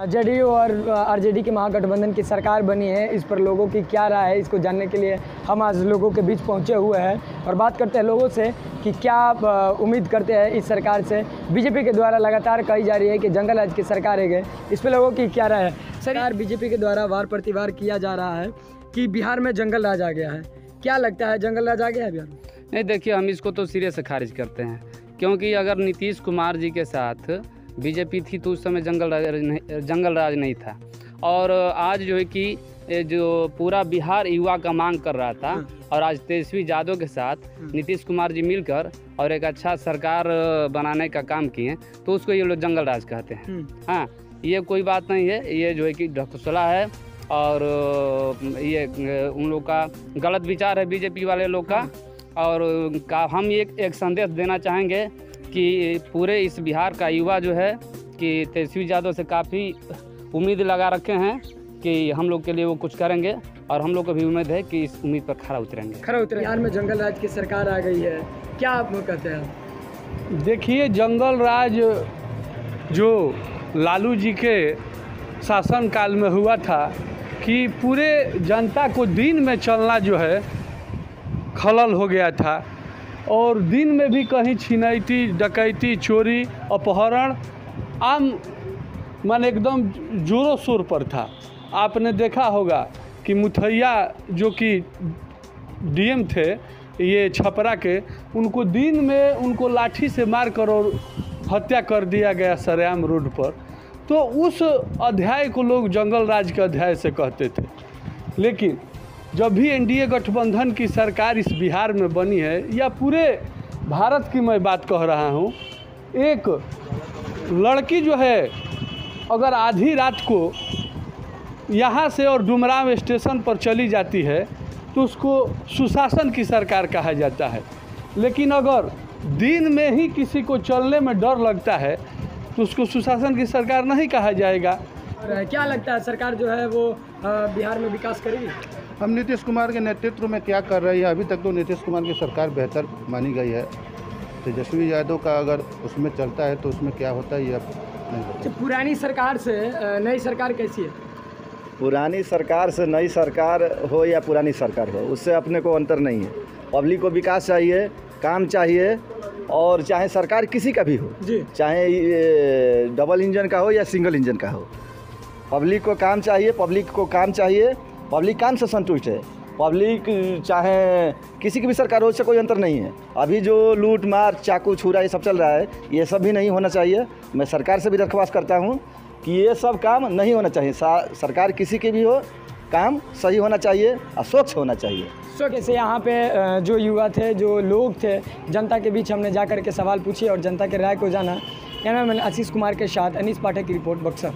JDU और RJD के महागठबंधन की सरकार बनी है इस पर लोगों की क्या राय है इसको जानने के लिए हम आज लोगों के बीच पहुँचे हुए हैं और बात करते हैं लोगों से कि क्या उम्मीद करते हैं इस सरकार से। बीजेपी के द्वारा लगातार कही जा रही है कि जंगल राज की सरकार है इस पर लोगों की क्या राय है? सरकार बीजेपी के द्वारा वार प्रतिवार किया जा रहा है कि बिहार में जंगल राज आ गया है। क्या लगता है जंगल राज आ गया है बिहार में? नहीं देखिए हम इसको तो सिरे से खारिज करते हैं। क्योंकि अगर नीतीश कुमार जी के साथ बीजेपी थी तो उस समय जंगल राज नहीं जंगल राज नहीं था। और आज जो है कि जो पूरा बिहार युवा का मांग कर रहा था और आज तेजस्वी यादव के साथ नीतीश कुमार जी मिलकर और एक अच्छा सरकार बनाने का काम किए तो उसको ये लोग जंगल राज कहते हैं। हम्म, हाँ ये कोई बात नहीं है ये जो है कि ढकोसला है और ये उन लोग का गलत विचार है बीजेपी वाले लोग का और का हम एक एक संदेश देना चाहेंगे कि पूरे इस बिहार का युवा जो है कि तेजस्वी यादव से काफ़ी उम्मीद लगा रखे हैं कि हम लोग के लिए वो कुछ करेंगे और हम लोग को भी उम्मीद है कि इस उम्मीद पर खरा उतरेंगे। खरा उतरेंगे। बिहार में जंगल राज की सरकार आ गई है। क्या आप लोग कहते हैं? देखिए जंगल राज जो लालू जी के शासनकाल में हुआ था कि पूरे जनता को दिन में चलना जो है खलल हो गया था। और दिन में भी कहीं छिनैती डकैती, चोरी, अपहरण, आम मन एकदम जोरों शोर पर था। आपने देखा होगा कि मुथैया जो कि डीएम थे, ये छपरा के, उनको दिन में उनको लाठी से मार कर और हत्या कर दिया गया सरेआम रोड पर। तो उस अध्याय को लोग जंगल राज के अध्याय से कहते थे। लेकिन जब भी एनडीए गठबंधन की सरकार इस बिहार में बनी है, या पूरे भारत की मैं बात कह रहा हूँ, एक लड़की जो है, अगर आधी रात को यहाँ से और डुमराव स्टेशन पर चली जाती है तो उसको सुशासन की सरकार कहा जाता है। लेकिन अगर दिन में ही किसी को चलने में डर लगता है तो उसको सुशासन की सरकार नहीं कहा जाएगा। क्या लगता है सरकार जो है वो बिहार में विकास करेगी? हम नीतीश कुमार के नेतृत्व में क्या कर रही है अभी तक तो नीतीश कुमार की सरकार बेहतर मानी गई है। तेजस्वी यादव का अगर उसमें चलता है तो उसमें क्या होता है ये अब नहीं पता अच्छा, पुरानी सरकार से नई सरकार कैसी है? पुरानी सरकार से नई सरकार हो या पुरानी सरकार हो उससे अपने को अंतर नहीं है। पब्लिक को विकास चाहिए काम चाहिए और चाहे सरकार किसी का भी हो जी। चाहे डबल इंजन का हो या सिंगल इंजन का हो पब्लिक को काम चाहिए पब्लिक को काम चाहिए पब्लिक काम से संतुष्ट है। पब्लिक, चाहे किसी की भी सरकार हो, उससे कोई अंतर नहीं है। अभी जो लूट, मार, चाकू, छुरा, ये सब चल रहा है, ये सब भी नहीं होना चाहिए। मैं सरकार से भी दरख्वास्त करता हूँ कि ये सब काम नहीं होना चाहिए। सरकार किसी के भी हो, काम सही होना चाहिए और स्वच्छ होना चाहिए। सो कैसे यहाँ पे जो युवा थे, जो लोग थे, जनता के बीच हमने जा कर के सवाल पूछे और जनता के राय को जाना। कैमरामैन आशीष कुमार के साथ अनीस पाठक की रिपोर्ट बक्सर।